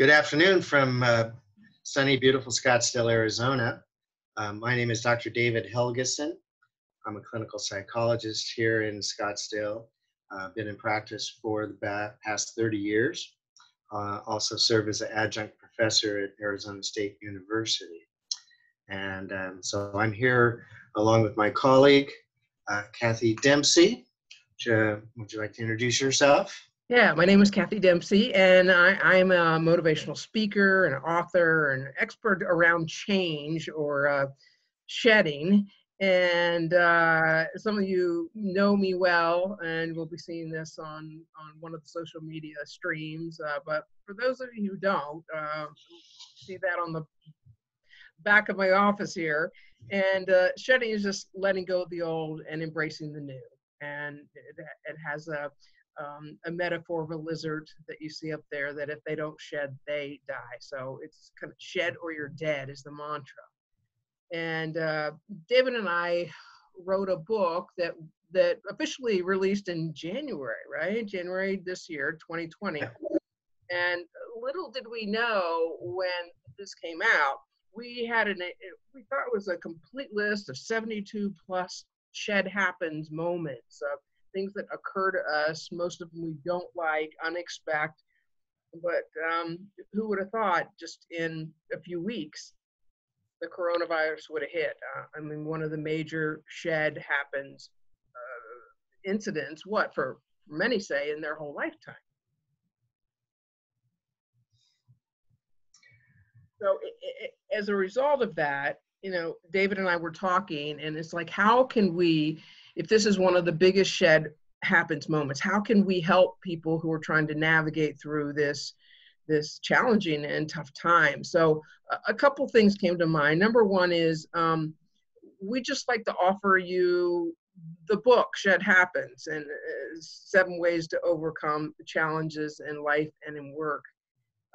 Good afternoon from uh, sunny, beautiful Scottsdale, Arizona. Um, my name is Dr. David Helgeson. I'm a clinical psychologist here in Scottsdale. I've uh, been in practice for the past 30 years. Uh, also serve as an adjunct professor at Arizona State University. And um, so I'm here along with my colleague, uh, Kathy Dempsey. Would you, would you like to introduce yourself? Yeah, my name is Kathy Dempsey, and I, am a motivational speaker, an author, an expert around change or uh, shedding. And uh, some of you know me well, and we'll be seeing this on on one of the social media streams. Uh, but for those of you who don't, uh, see that on the back of my office here. And uh, shedding is just letting go of the old and embracing the new. And it, it has a um, a metaphor of a lizard that you see up there that if they don't shed, they die. So it's kind of shed or you're dead is the mantra. And uh, David and I wrote a book that that officially released in January, right? January this year, 2020. And little did we know when this came out, we had an we thought it was a complete list of 72 plus shed happens moments of things that occur to us, most of them we don't like, unexpected. But um, who would have thought just in a few weeks the coronavirus would have hit? Uh, I mean, one of the major shed happens uh, incidents, what, for many say, in their whole lifetime. So, it, it, as a result of that, you know, David and I were talking, and it's like, how can we if this is one of the biggest shed happens moments how can we help people who are trying to navigate through this this challenging and tough time? So a, a couple things came to mind. Number one is um, we just like to offer you the book shed happens and uh, seven ways to overcome challenges in life and in work.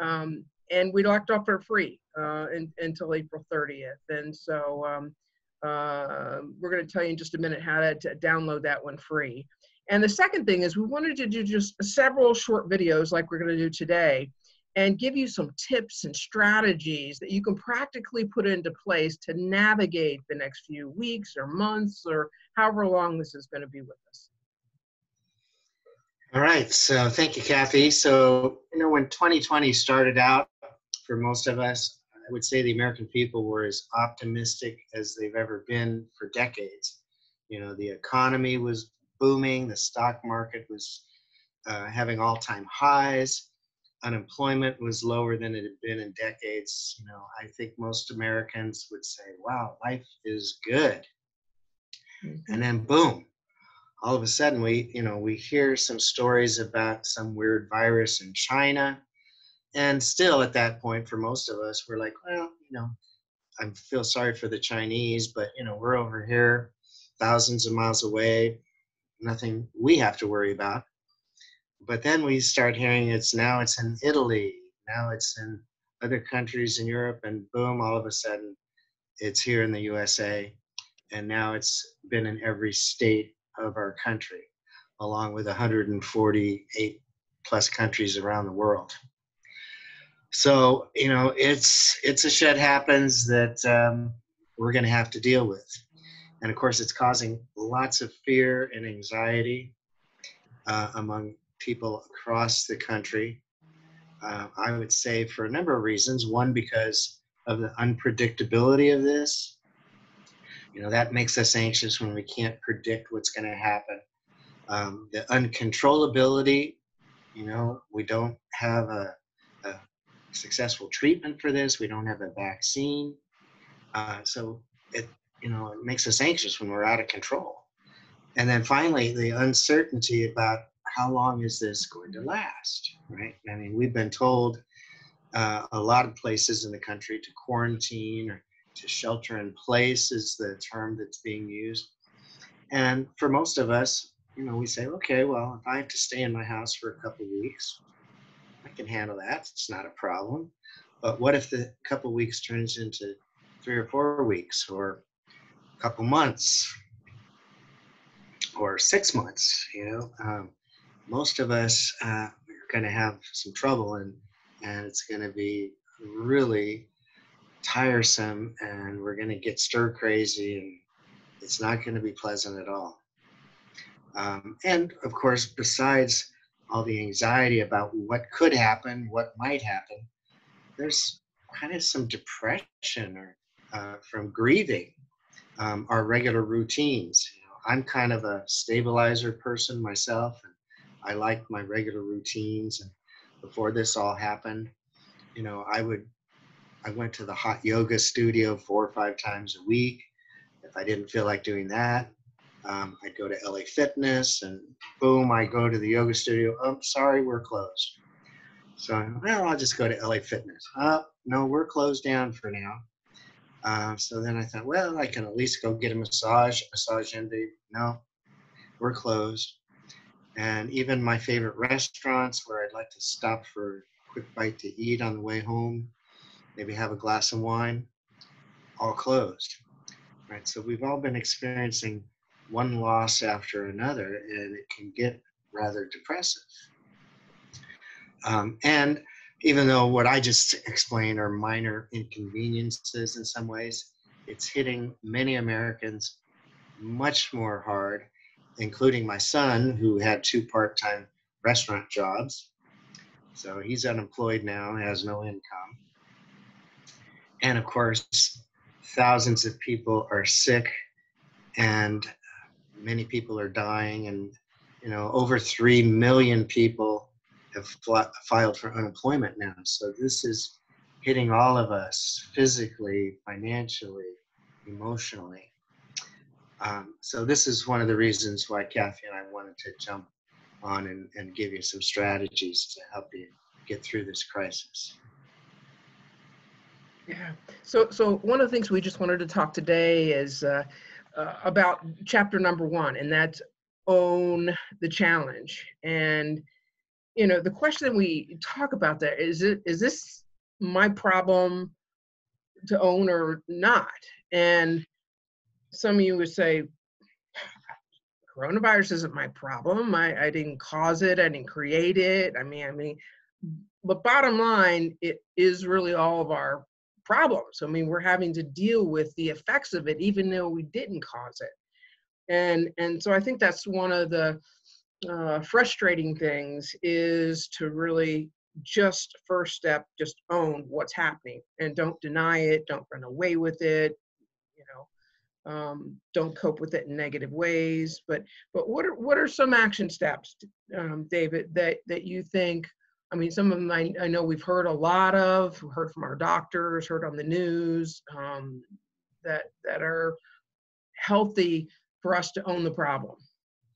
Um, and we'd like to offer free uh, in, until april 30th and so um, uh, we're going to tell you in just a minute how to, to, download that one free. And the second thing is we wanted to do just several short videos like we're going to do today and give you some tips and strategies that you can practically put into place to navigate the next few weeks or months or however long this is going to be with us. All right, so thank you, Kathy. So, you know, when 2020 started out for most of us, I would say the American people were as optimistic as they've ever been for decades. You know, the economy was booming, the stock market was uh, having all time highs, unemployment was lower than it had been in decades. You know, I think most Americans would say, wow, life is good. Mm-hmm. And then boom, all of a sudden we, you know, we hear some stories about some weird virus in China and still at that point for most of us we're like well you know i feel sorry for the chinese but you know we're over here thousands of miles away nothing we have to worry about. But then we start hearing it's now it's in italy now it's in other countries in europe and boom all of a sudden it's here in the usa and now it's been in every state of our country along with 148 plus countries around the world so you know it's it's a shed happens that um, we're going to have to deal with. And of course it's causing lots of fear and anxiety uh, among people across the country. Uh, i would say for a number of reasons. One because of the unpredictability of this. You know that makes us anxious when we can't predict what's going to happen. Um, the uncontrollability you know we don't have a successful treatment for this. We don't have a vaccine. Uh, so it, you know, it makes us anxious when we're out of control. And then finally, the uncertainty about how long is this going to last, right? I mean, we've been told uh, a lot of places in the country to quarantine or to shelter in place is the term that's being used. And for most of us, you know, we say, okay, well, if I have to stay in my house for a couple of weeks, can handle that. It's not a problem. But what if the couple weeks turns into three or four weeks or a couple months or six months? You know, um, most of us uh, are going to have some trouble and and it's going to be really tiresome and we're going to get stir crazy and it's not going to be pleasant at all. Um, and of course, besides all the anxiety about what could happen, what might happen, there's kind of some depression or uh, from grieving um, our regular routines. You know, I'm kind of a stabilizer person myself, and I like my regular routines. And before this all happened, you know, I would I went to the hot yoga studio four or five times a week. If I didn't feel like doing that, um, I'd go to LA Fitness and boom, I go to the yoga studio. Oh, sorry, we're closed. So, well, I'll just go to LA Fitness. Oh, no, we're closed down for now. Uh, so then I thought, well, I can at least go get a massage, massage envy. No, we're closed. And even my favorite restaurants where I'd like to stop for a quick bite to eat on the way home, maybe have a glass of wine, all closed. Right. So we've all been experiencing one loss after another, and it can get rather depressive. Um, and even though what I just explained are minor inconveniences in some ways, it's hitting many Americans much more hard, including my son, who had two part time restaurant jobs. So he's unemployed now, has no income. And of course, thousands of people are sick and many people are dying and you know over 3 million people have filed for unemployment now. So this is hitting all of us physically financially emotionally. Um, so this is one of the reasons why kathy and i wanted to jump on and, and give you some strategies to help you get through this crisis. Yeah. So so one of the things we just wanted to talk today is uh, uh, about chapter number one, and that's own the challenge. And you know, the question that we talk about there is it is this my problem to own or not? And some of you would say, coronavirus isn't my problem. I, I didn't cause it. I didn't create it. I mean, I mean, but bottom line, it is really all of our problems. I mean, we're having to deal with the effects of it, even though we didn't cause it. And and so I think that's one of the uh, frustrating things is to really just first step, just own what's happening and don't deny it, don't run away with it, you know, um, don't cope with it in negative ways. But but what are what are some action steps, um, David, that that you think I mean, some of them I, I, know we've heard a lot of, heard from our doctors, heard on the news, um, that that are healthy for us to own the problem,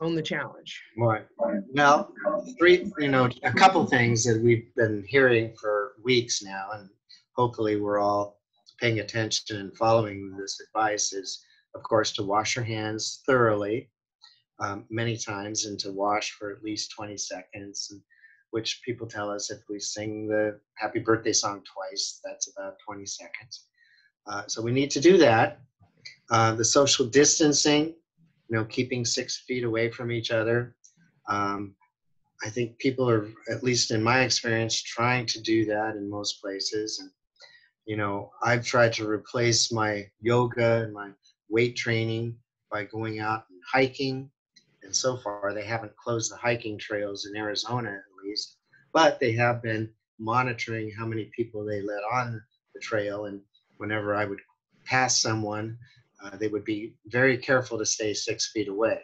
own the challenge. Right. Well, three, you know, a couple things that we've been hearing for weeks now, and hopefully we're all paying attention and following this advice is, of course, to wash your hands thoroughly um, many times and to wash for at least 20 seconds. And, which people tell us if we sing the happy birthday song twice, that's about 20 seconds. Uh, so we need to do that. Uh, the social distancing, you know, keeping six feet away from each other. Um, I think people are, at least in my experience, trying to do that in most places. And, you know, I've tried to replace my yoga and my weight training by going out and hiking. And so far, they haven't closed the hiking trails in Arizona but they have been monitoring how many people they let on the trail. And whenever I would pass someone, uh, they would be very careful to stay six feet away.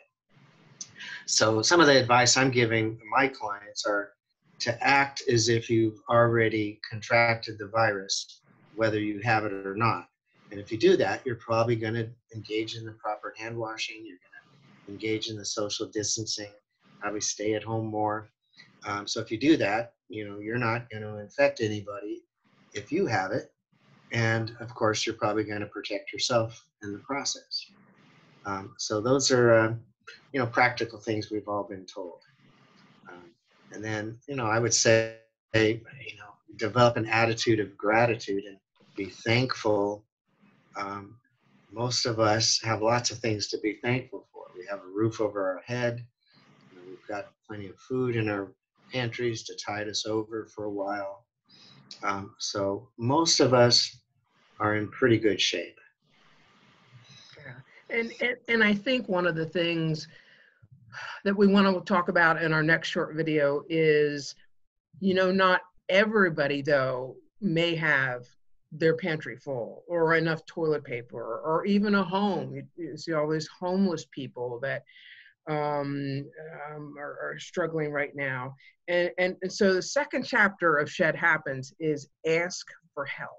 So some of the advice I'm giving my clients are to act as if you've already contracted the virus, whether you have it or not. And if you do that, you're probably going to engage in the proper hand washing. You're going to engage in the social distancing, probably stay at home more. Um, so if you do that, you know, you're not going to infect anybody if you have it. And of course, you're probably going to protect yourself in the process. Um, so those are, uh, you know, practical things we've all been told. Um, and then, you know, I would say, you know, develop an attitude of gratitude and be thankful. Um, most of us have lots of things to be thankful for. We have a roof over our head. You know, we've got plenty of food in our pantries to tide us over for a while. Um, so most of us are in pretty good shape. Yeah. And, and, and I think one of the things that we want to talk about in our next short video is, you know, not everybody though may have their pantry full or enough toilet paper or even a home. You, you see all these homeless people that um, um, are, are, struggling right now. And, and, and so the second chapter of Shed Happens is ask for help.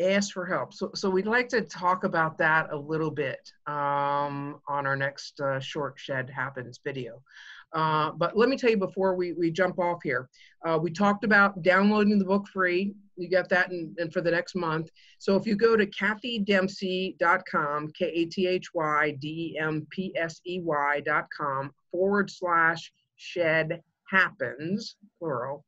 Ask for help. So, so we'd like to talk about that a little bit um, on our next uh, short Shed Happens video. Uh, but let me tell you before we, we jump off here, uh, we talked about downloading the book free. You got that in, in for the next month. So if you go to kathydempsey.com, K A T H Y D E M P S E Y.com forward slash shed happens, plural,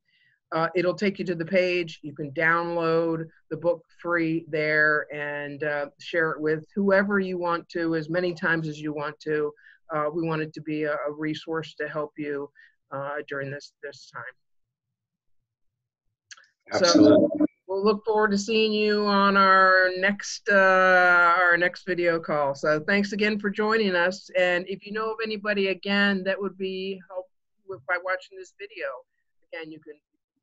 uh, it'll take you to the page. You can download the book free there and uh, share it with whoever you want to, as many times as you want to uh, we want it to be a, a resource to help you uh, during this this time. Absolutely. So we'll look forward to seeing you on our next uh, our next video call. So thanks again for joining us. And if you know of anybody again that would be helped by watching this video, again you can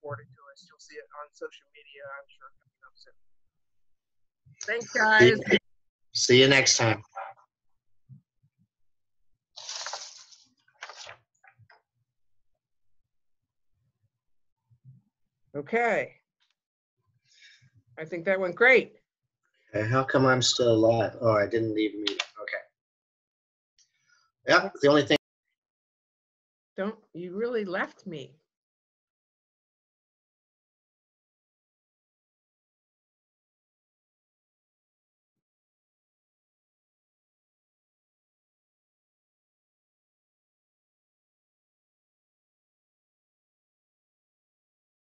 forward to us. You'll see it on social media. I'm sure coming up soon. Thanks, guys. See you next time. Okay. I think that went great. Okay, how come I'm still alive? Oh, I didn't leave me. Okay. Yeah, the only thing. Don't, you really left me.